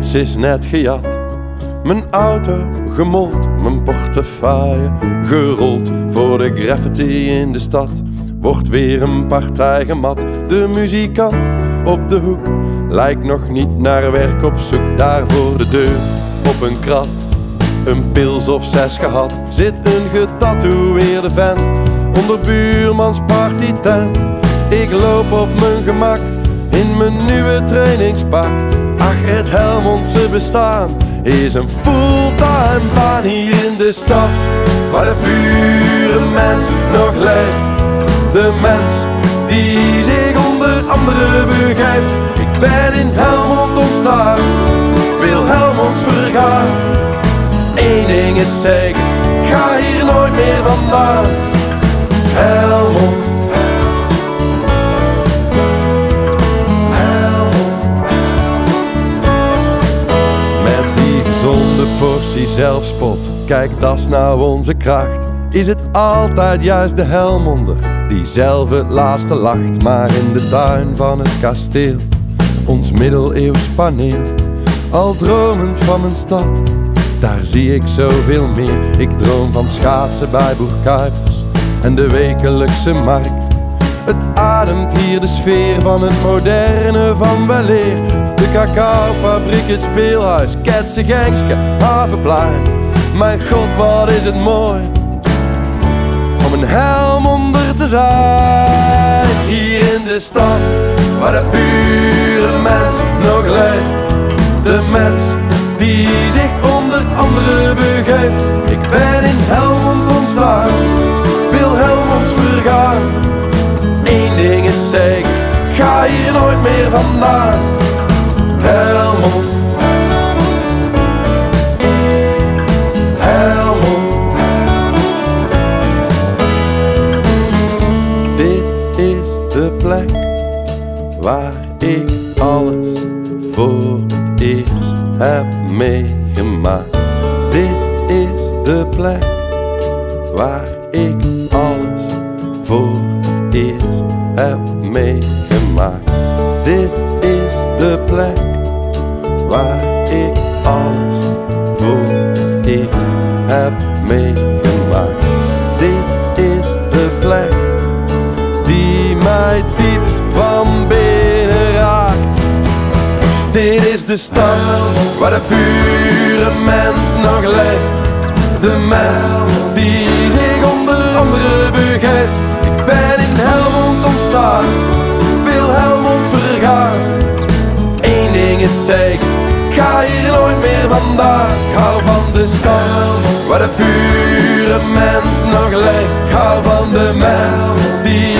Iets is net gejat. Mijn auto gemold, mijn portefeuille gerold. Voor de graffiti in de stad wordt weer een partij gemat. De muzikant op de hoek lijkt nog niet naar werk op zoek. Daar voor de deur op een krat. Een pils of zes gehad, zit een getatoeëerde vent onder buurmans partytent. Ik loop op mijn gemak in mijn nieuwe trainingspak. Ach, het Helmondse bestaan is een fulltime baan hier in de stad, waar de pure mens nog leeft. De mens die zich onder anderen begeeft. Ik ben in Helmond ontstaan, wil Helmonds vergaan. Eén ding is zeker, ga hier nooit meer vandaan. Zelfspot, kijk dat is nou onze kracht. Is het altijd juist de Helmonder die zelf het laatste lacht, maar in de tuin van het kasteel, ons middeleeuws paneel, al dromend van mijn stad daar zie ik zoveel meer. Ik droom van schaatsen bij Boerkuipers en de wekelijkse markt. Het ademt hier de sfeer van het moderne van weleer. De cacaofabriek, het speelhuis, Ketse Gengske, Havenplein. Mijn god, wat is het mooi om een helm onder te zijn. Hier in de stad, waar de pure mens nog leeft. De mens die zich onder anderen begeeft. Ik ben in Helmond ontstaan, wil Helmonds vergaan. Is ga hier nooit meer vandaan. Helmond. Helmond. Dit is de plek waar ik alles voor het eerst heb meegemaakt. Dit is de plek waar ik alles voor heb meegemaakt. Dit is de plek waar ik alles voor het eerst heb meegemaakt. Dit is de plek die mij diep van binnen raakt. Dit is de stad waar de pure mens nog leeft. De mens die zeker, ga hier nooit meer vandaan. Ik hou van de stad waar de pure mens nog leeft. Ik hou van de mens die